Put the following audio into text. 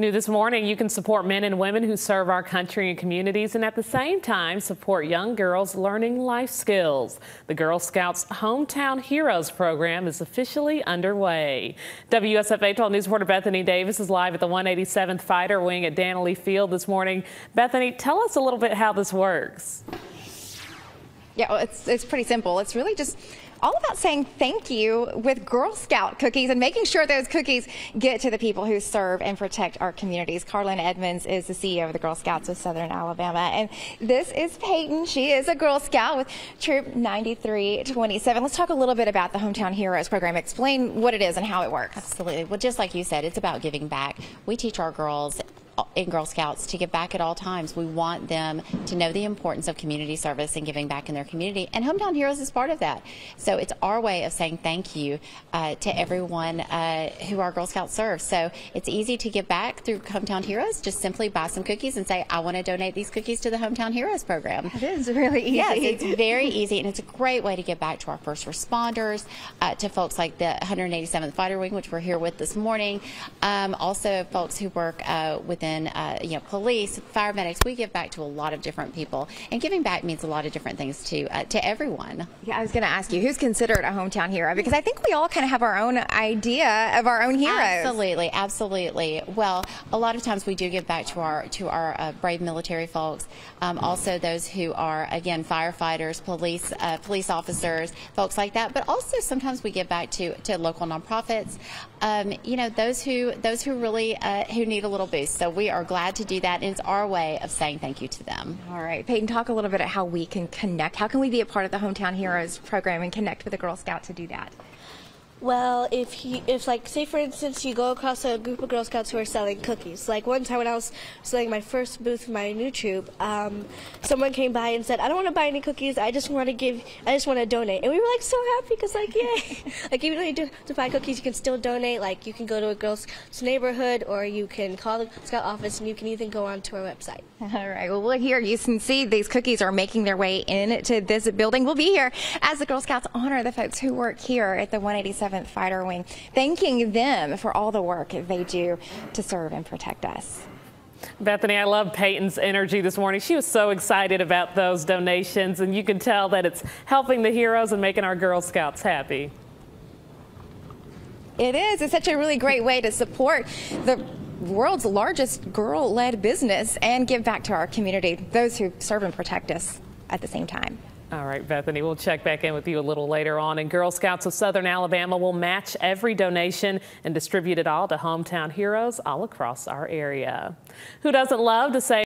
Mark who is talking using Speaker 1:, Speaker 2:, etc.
Speaker 1: New this morning, you can support men and women who serve our country and communities and at the same time support young girls learning life skills. The Girl Scouts Hometown Heroes program is officially underway. WSFA 12 News reporter Bethany Davis is live at the 187th Fighter Wing at Dannelly Field this morning. Bethany, tell us a little bit how this works.
Speaker 2: Yeah, well, it's, it's pretty simple. It's really just all about saying thank you with Girl Scout cookies and making sure those cookies get to the people who serve and protect our communities. Carlin Edmonds is the CEO of the Girl Scouts of Southern Alabama. And this is Peyton. She is a Girl Scout with Troop 9327. Let's talk a little bit about the Hometown Heroes program. Explain what it is and how it works.
Speaker 3: Absolutely. Well, just like you said, it's about giving back. We teach our girls in Girl Scouts to give back at all times. We want them to know the importance of community service and giving back in their community, and Hometown Heroes is part of that. So it's our way of saying thank you uh, to everyone uh, who our Girl Scouts serve. So it's easy to give back through Hometown Heroes. Just simply buy some cookies and say, I want to donate these cookies to the Hometown Heroes program.
Speaker 2: It is really easy.
Speaker 3: Yes, it's very easy, and it's a great way to give back to our first responders, uh, to folks like the 187th Fighter Wing, which we're here with this morning. Um, also, folks who work uh, uh, you know, police, fire medics. We give back to a lot of different people, and giving back means a lot of different things to uh, to everyone.
Speaker 2: Yeah, I was going to ask you, who's considered a hometown hero? Because I think we all kind of have our own idea of our own heroes.
Speaker 3: Absolutely, absolutely. Well, a lot of times we do give back to our to our uh, brave military folks, um, also those who are again firefighters, police uh, police officers, folks like that. But also sometimes we give back to to local nonprofits. Um, you know, those who those who really uh, who need a little boost. So we are glad to do that, and it's our way of saying thank you to them.
Speaker 2: All right, Peyton, talk a little bit about how we can connect. How can we be a part of the Hometown Heroes program and connect with the Girl Scout to do that?
Speaker 4: Well, if he, if like, say for instance, you go across a group of Girl Scouts who are selling cookies. Like one time when I was selling my first booth for my new troop, um, someone came by and said, "I don't want to buy any cookies. I just want to give. I just want to donate." And we were like so happy because like, yay! like even though you do to buy cookies, you can still donate. Like you can go to a Girl Scouts neighborhood, or you can call the Scout office, and you can even go onto our website.
Speaker 2: All right. Well, we're here. You can see these cookies are making their way into this building. We'll be here as the Girl Scouts honor the folks who work here at the 187th Fighter Wing, thanking them for all the work they do to serve and protect us.
Speaker 1: Bethany, I love Peyton's energy this morning. She was so excited about those donations, and you can tell that it's helping the heroes and making our Girl Scouts happy.
Speaker 2: It is. It's such a really great way to support the world's largest girl-led business and give back to our community, those who serve and protect us at the same time.
Speaker 1: All right, Bethany, we'll check back in with you a little later on. And Girl Scouts of Southern Alabama will match every donation and distribute it all to hometown heroes all across our area. Who doesn't love to say